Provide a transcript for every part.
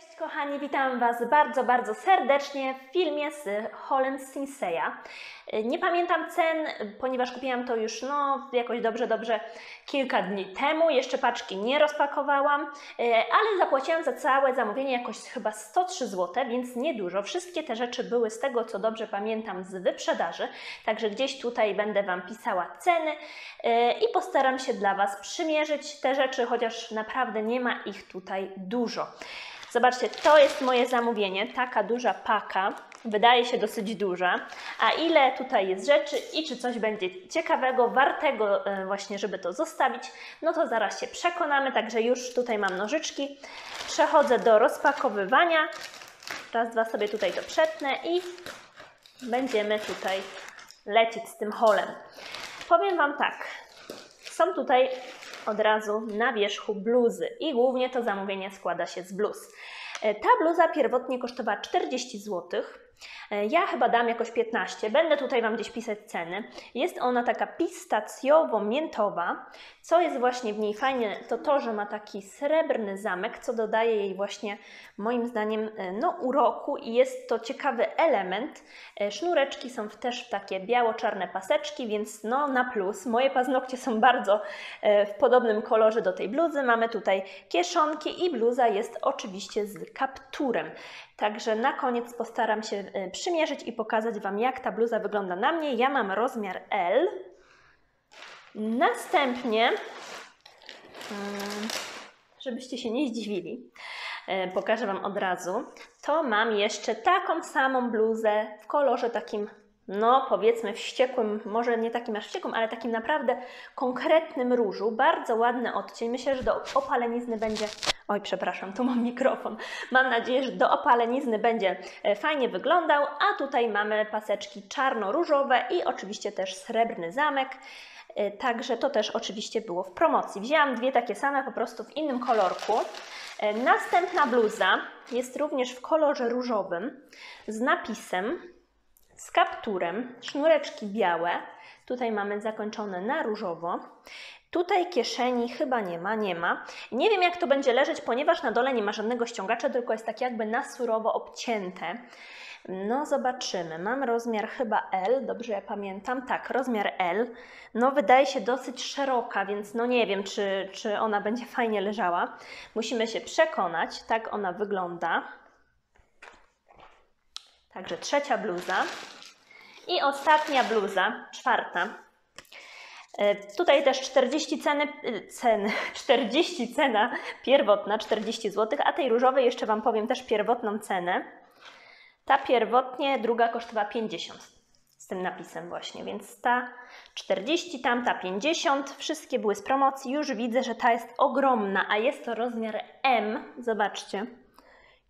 Cześć kochani, witam Was bardzo, bardzo serdecznie w filmie z Holland Sinseya. Nie pamiętam cen, ponieważ kupiłam to już no jakoś dobrze, dobrze kilka dni temu. Jeszcze paczki nie rozpakowałam, ale zapłaciłam za całe zamówienie jakoś chyba 103 zł, więc niedużo. Wszystkie te rzeczy były z tego, co dobrze pamiętam, z wyprzedaży, także gdzieś tutaj będę Wam pisała ceny i postaram się dla Was przymierzyć te rzeczy, chociaż naprawdę nie ma ich tutaj dużo. Zobaczcie, to jest moje zamówienie, taka duża paka, wydaje się dosyć duża. A ile tutaj jest rzeczy i czy coś będzie ciekawego, wartego e, właśnie, żeby to zostawić, no to zaraz się przekonamy. Także już tutaj mam nożyczki. Przechodzę do rozpakowywania. Raz, dwa sobie tutaj to przetnę i będziemy tutaj lecieć z tym holem. Powiem Wam tak, są tutaj od razu na wierzchu bluzy i głównie to zamówienie składa się z bluz. E, ta bluza pierwotnie kosztowała 40 zł. E, ja chyba dam jakoś 15. Będę tutaj Wam gdzieś pisać ceny. Jest ona taka pistacjowo-miętowa. Co jest właśnie w niej fajnie, to to, że ma taki srebrny zamek, co dodaje jej właśnie moim zdaniem e, no, uroku i jest to ciekawy element. Sznureczki są też takie biało-czarne paseczki, więc no na plus. Moje paznokcie są bardzo w podobnym kolorze do tej bluzy. Mamy tutaj kieszonki i bluza jest oczywiście z kapturem. Także na koniec postaram się y, przymierzyć i pokazać Wam, jak ta bluza wygląda na mnie. Ja mam rozmiar L. Następnie, mm, żebyście się nie zdziwili, y, pokażę Wam od razu, to mam jeszcze taką samą bluzę w kolorze takim no powiedzmy wściekłym, może nie takim aż wściekłym, ale takim naprawdę konkretnym różu. Bardzo ładny odcień. Myślę, że do opalenizny będzie... Oj, przepraszam, tu mam mikrofon. Mam nadzieję, że do opalenizny będzie e, fajnie wyglądał, a tutaj mamy paseczki czarno-różowe i oczywiście też srebrny zamek. E, także to też oczywiście było w promocji. Wzięłam dwie takie same, po prostu w innym kolorku. E, następna bluza jest również w kolorze różowym z napisem z kapturem, sznureczki białe. Tutaj mamy zakończone na różowo. Tutaj kieszeni chyba nie ma, nie ma. Nie wiem jak to będzie leżeć, ponieważ na dole nie ma żadnego ściągacza, tylko jest tak jakby na surowo obcięte. No zobaczymy. Mam rozmiar chyba L, dobrze ja pamiętam. Tak, rozmiar L. No wydaje się dosyć szeroka, więc no nie wiem, czy, czy ona będzie fajnie leżała. Musimy się przekonać. Tak ona wygląda. Także trzecia bluza. I ostatnia bluza, czwarta. E, tutaj też 40 ceny, e, ceny, 40 cena pierwotna, 40 zł, a tej różowej jeszcze Wam powiem też pierwotną cenę. Ta pierwotnie, druga kosztowała 50 z tym napisem właśnie, więc ta 40, tamta 50, wszystkie były z promocji. Już widzę, że ta jest ogromna, a jest to rozmiar M, zobaczcie.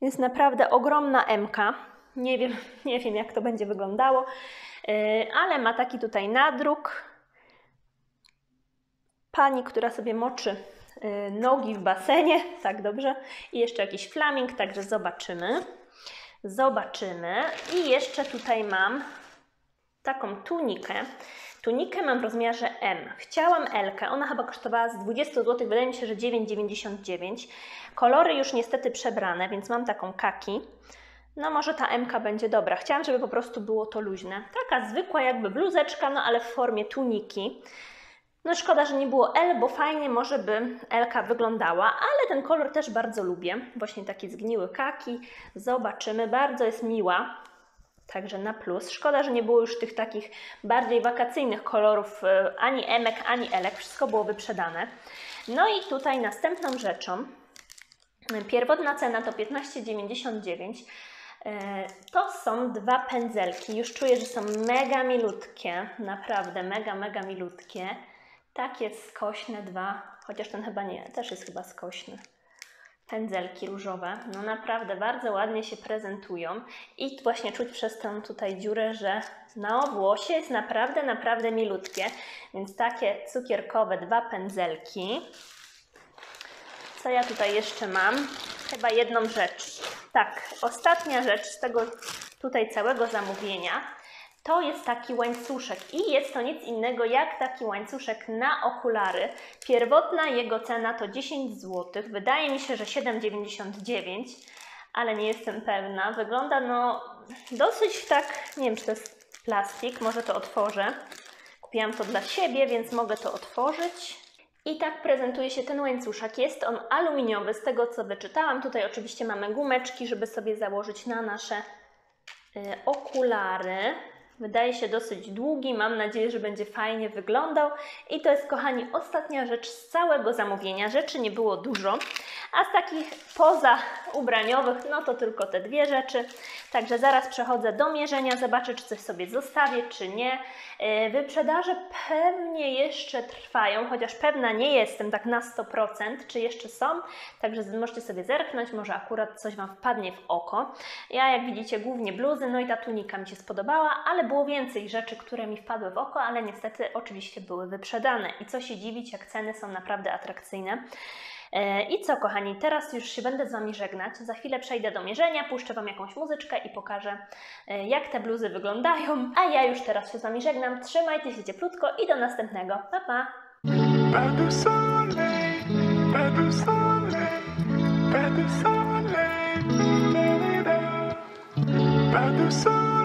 Jest naprawdę ogromna MK. Nie wiem, nie wiem jak to będzie wyglądało, y, ale ma taki tutaj nadruk. Pani, która sobie moczy y, nogi w basenie, tak dobrze. I jeszcze jakiś flaming, także zobaczymy. Zobaczymy. I jeszcze tutaj mam taką tunikę. Tunikę mam w rozmiarze M. Chciałam L, ona chyba kosztowała z 20 zł, wydaje mi się, że 9,99. Kolory już niestety przebrane, więc mam taką kaki. No może ta MK będzie dobra. Chciałam, żeby po prostu było to luźne. Taka zwykła jakby bluzeczka, no ale w formie tuniki. No szkoda, że nie było L, bo fajnie może by Elka wyglądała, ale ten kolor też bardzo lubię. Właśnie taki zgniły kaki. Zobaczymy, bardzo jest miła. Także na plus. Szkoda, że nie było już tych takich bardziej wakacyjnych kolorów, e, ani emek, ani elek. Wszystko było wyprzedane. No i tutaj następną rzeczą, pierwotna cena to 15,99 E, to są dwa pędzelki. Już czuję, że są mega milutkie. Naprawdę mega, mega milutkie. Takie skośne dwa, chociaż ten chyba nie, też jest chyba skośny. Pędzelki różowe. No naprawdę bardzo ładnie się prezentują. I właśnie czuć przez tę tutaj dziurę, że na włosie jest naprawdę, naprawdę milutkie. Więc takie cukierkowe dwa pędzelki. Co ja tutaj jeszcze mam? Chyba jedną rzecz. Tak, ostatnia rzecz z tego tutaj całego zamówienia to jest taki łańcuszek i jest to nic innego jak taki łańcuszek na okulary. Pierwotna jego cena to 10 zł, wydaje mi się, że 7,99, ale nie jestem pewna. Wygląda no dosyć tak, nie wiem czy to jest plastik, może to otworzę. Kupiłam to dla siebie, więc mogę to otworzyć. I tak prezentuje się ten łańcuszek. Jest on aluminiowy, z tego co wyczytałam. Tutaj oczywiście mamy gumeczki, żeby sobie założyć na nasze y, okulary. Wydaje się dosyć długi, mam nadzieję, że będzie fajnie wyglądał. I to jest, kochani, ostatnia rzecz z całego zamówienia. Rzeczy nie było dużo, a z takich poza ubraniowych, no to tylko te dwie rzeczy. Także zaraz przechodzę do mierzenia, zobaczę, czy coś sobie zostawię, czy nie. E, wyprzedaże pewnie jeszcze trwają, chociaż pewna nie jestem tak na 100%, czy jeszcze są. Także możecie sobie zerknąć, może akurat coś Wam wpadnie w oko. Ja, jak widzicie, głównie bluzy, no i ta tunika mi się spodobała, ale było więcej rzeczy, które mi wpadły w oko, ale niestety oczywiście były wyprzedane. I co się dziwić, jak ceny są naprawdę atrakcyjne. E, I co, kochani, teraz już się będę z Wami żegnać. Za chwilę przejdę do mierzenia, puszczę Wam jakąś muzyczkę i pokażę, e, jak te bluzy wyglądają. A ja już teraz się z Wami żegnam. Trzymajcie się cieplutko i do następnego. Pa, pa! Pas de soleil,